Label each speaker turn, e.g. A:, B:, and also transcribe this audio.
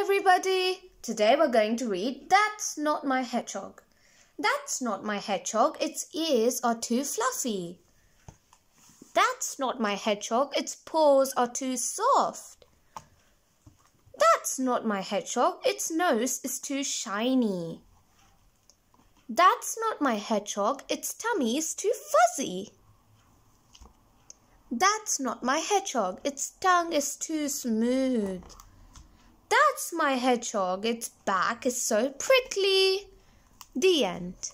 A: everybody! Today we're going to read That's Not My Hedgehog. That's not my hedgehog, its ears are too fluffy. That's not my hedgehog, its paws are too soft. That's not my hedgehog, its nose is too shiny. That's not my hedgehog, its tummy is too fuzzy. That's not my hedgehog, its tongue is too smooth. That's my hedgehog. Its back is so prickly. The end.